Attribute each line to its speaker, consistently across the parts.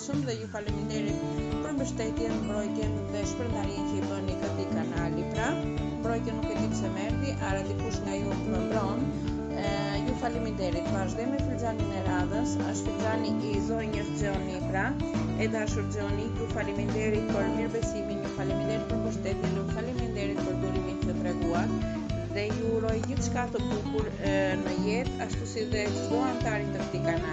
Speaker 1: Shumë dhe ju faleminderit për mbështetjen, mbrojtjen dhe shpërndarjen që i bëni këtij kanali. Pra, mbrojtjen nuk e di pse më erdhi, a dikush nga ju më mbron. Ju faleminderit. Vazhdoj me filxhanin e radhës. Është filxhani i zonjës Xhoni, pra, e dashur Xhoni, ju faleminderit për mirëbesimin, ju faleminderit për mbështetjen, ju faleminderit për durimin që treguat dhe ju uroj gjithçka të bukur në jetë, ashtu si dhe çdo anëtari të këtij kanali.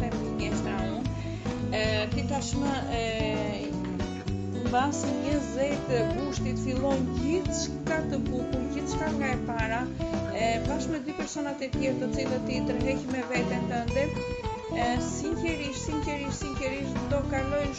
Speaker 1: Për të gjestra unë, ti tashmë e, mbasi 20 gushtit fillon gjithçka të bukur, gjithçka nga e para, e, bashkë me dy personat e tjerë të cilët ti tërheq me veten tënde, e, sinqerisht, sinqerisht, sinqerisht, do kalojnë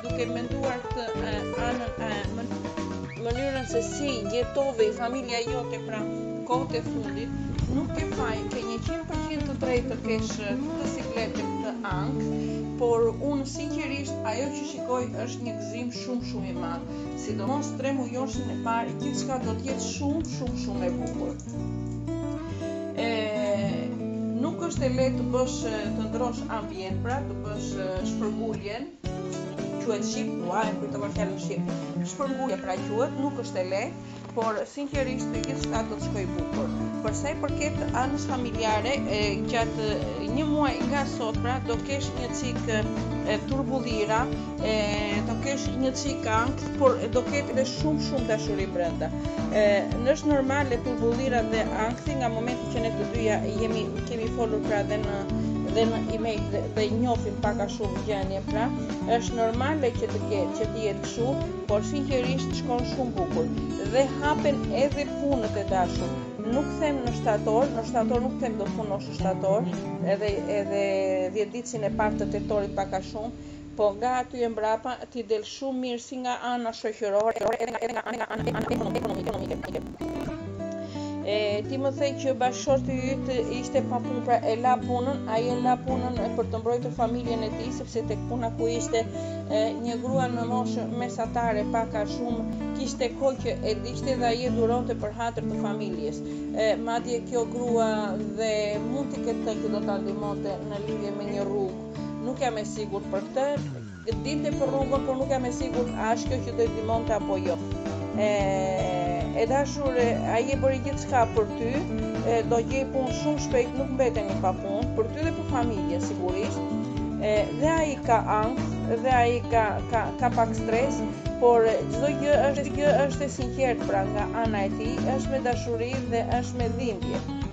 Speaker 1: duke menduar këtë anën e mënyrën se si jetove familja jote pra kohët e fundit, nuk ke faj, ke 100% të drejtë të kesh këtë siklet këtë ankth, por unë sinqerisht ajo që shikoj është një gëzim shumë shumë i madh. Sidomos tremujorshin e parë, gjithçka do të jetë shumë shumë shumë e bukur. E nuk është e lehtë të bësh të ndrosh ambient, pra të bësh shpërnguljen, quhet shqip, ua, e kujtova fjalën shqip. Shpërngulje pra quhet, nuk është e lehtë, por sinqerisht gjithçka do të shkojë bukur. Për sa i përket anës familjare, e, gjatë një muaj nga sot pra do kesh një cik e, turbullira, e, do kesh një cik ankth, por do ketë dhe shumë shumë dashuri brenda. E, është normale turbullira dhe ankthi nga momenti që ne të dyja jemi kemi folur pra dhe në dhe në email dhe, dhe njofim pak a shumë gjendjen pra është normale që të ketë që të jetë kështu por sinqerisht shkon shumë bukur dhe hapen edhe punët e dashur nuk them në shtator në shtator nuk them do punosh në shtator edhe edhe 10 ditën e parë të tetorit pak a shumë Po nga aty e mbrapa ti del shumë mirë si nga ana shoqërore por edhe nga ana nga ana nga ana ekonomike. E ti më the që bashkëshorti yt ishte pa punë, pra e la punën, ai e la punën për të mbrojtur familjen e tij sepse tek puna ku ishte e, një grua në moshë mesatare pak a shumë kishte kohë që e bezdiste dhe ai e duronte për hatër të familjes. E madje kjo grua dhe mund të ketë thënë që do ta ndihmonte në lidhje me një rrugë Nuk jam e sigurt për këtë. Dinte për rrugën, por nuk jam e sigurt a është kjo që do e ndihmonte apo jo. E, e dashur, ai e bëri gjithçka për ty, e, do gjejë punë shumë shpejt, nuk mbeteni pa punë, për ty dhe për familje, sigurisht. E, dhe ai ka ankth, dhe ai ka, ka, ka pak stres, por çdo gjë është gjë është e sinqertë pra nga ana e tij, është me dashuri dhe është me dhimbje.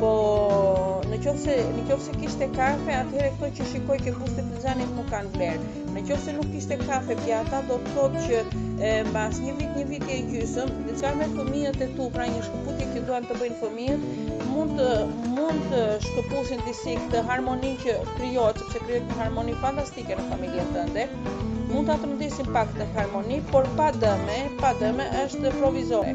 Speaker 1: Po në qoftë se në qoftë se kishte kafe, atëherë këto që shikoj që ke te filxhani nuk kanë vlerë. Në qoftë se nuk kishte kafe pjata, do të thotë që e, mbas një vit, një vit e gjysëm, diçka me fëmijët e tu, pra një shkëputje që duan të bëjnë fëmijët, mund të mund të shkëpusin disi këtë harmoni që krijohet, sepse krijohet një harmoni fantastike në familjen tënde. Mund ta trondisim pak këtë harmoni, por pa dëme, pa dëme është provizore.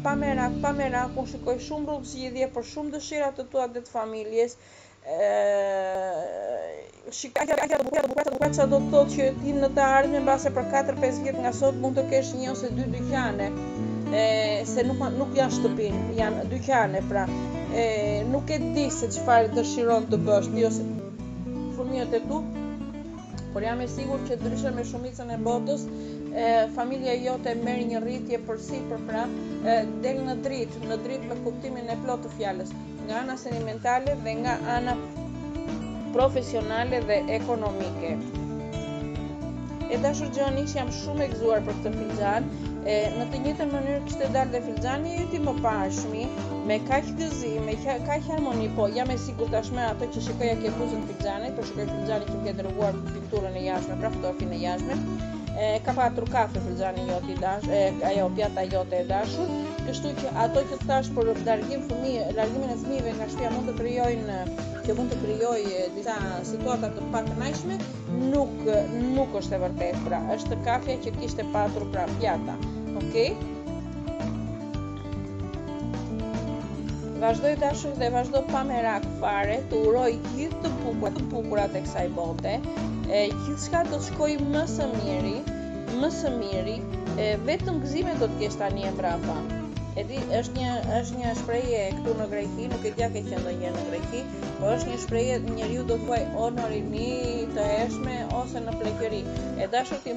Speaker 1: Pa merak, pa merak, unë shikoj shumë rrugë zgjidhje për shumë dëshira të tua dhe të familjes, shikoj gjëra të bukura, të bukura, të bukura, ça do të thotë që ti në të ardhmen mbase për katër pesë vjet nga sot mund të kesh një ose dy dyqane, e, se nuk, nuk janë shtëpi, janë dyqane pra, e, nuk e di se çfarë dëshiron të bësh ti ose fëmijët e tu, Por jam e sigurt që ndryshe me shumicën e botës, e, familja jote merr një rritje përsipër, pra, e, del në dritë, në dritë me kuptimin e plotë të fjalës, nga ana sentimentale dhe nga ana profesionale dhe ekonomike. E dashur Xhon, ish jam shumë e gëzuar për këtë filxhan. E në të njëjtën mënyrë kishte dalë dhe filxhani yt i mëparshmi, me kaq gëzim, me kaq harmoni, po jam e sigurt tashmë atë që shikoj ja ke buzën Filxhanit, për shkak filxhanit që ke dërguar për pikturën e jashtme, pra fotografinë e jashtme. E ka patur kafe filxhani jot i dash, e ajo pjata jote e dashur. Kështu që ato që thashë për largim fëmijë, largimin e fëmijëve nga shtëpia mund të krijojnë që mund të krijojë disa situata të pakënaqshme, nuk nuk është e vërtetë. Pra, është kafja që kishte patur pra pjata. Okej. Okay? Vazhdo e dashur dhe vazhdo pa merak fare, të uroj gjithë të bukura, të bukurat e kësaj bote, e gjithçka të të shkojë më së miri, më së miri, e vetëm gëzime do të kesh tani e mbrapa. E di, është një, është një shprehje këtu në Greqi, nuk e di a ke qenë ndonjë në Greqi, po është një shprehje njeriu do të vuajë o në rini të hershme ose në pleqëri. E dashur ti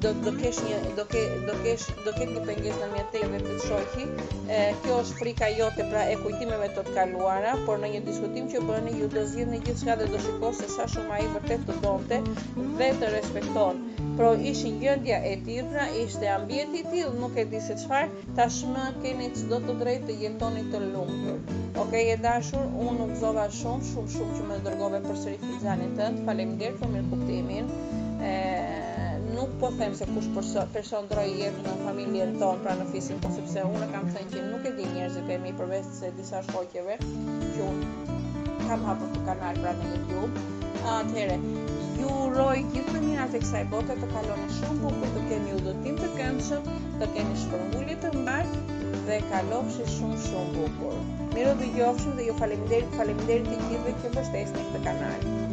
Speaker 1: do do kesh një do ke do kesh do ketë një pengesë ndërmjet teje dhe tët shoqi e kjo është frika jote pra e kujtimeve të të kaluara por në një diskutim që bëni ju do zgjidhni gjithçka dhe do shikosh se sa shumë ai vërtet të donte dhe të respekton por ishin gjendja e tillë pra ishte ambienti i tillë nuk e di se çfarë Tashmë keni çdo të drejtë të jetoni të lumtur. Ok, e dashur, unë u gëzova shumë, shumë, shumë që më dërgove përsëri filxhanin tënd faleminderit për mirëkuptimin. E, nuk po them se kush përso, person do jetë në familjen tonë, pra në fisin të, po sepse unë kam thënë që nuk e di njerëzit e mi përveç se disa shoqeve që unë kam hapur kanal pra në YouTube. Atëhere, ju uroj gjithë të mirat e kësaj bote të kaloni shumë bukur të keni udhëtim të këndshëm, të keni shpërngulje të mbarë dhe kalofshi shumë shumë bukur. Mirudëgjofshim dhe ju faleminderit, faleminderit të gjithëve që mbështesni këtë kanal.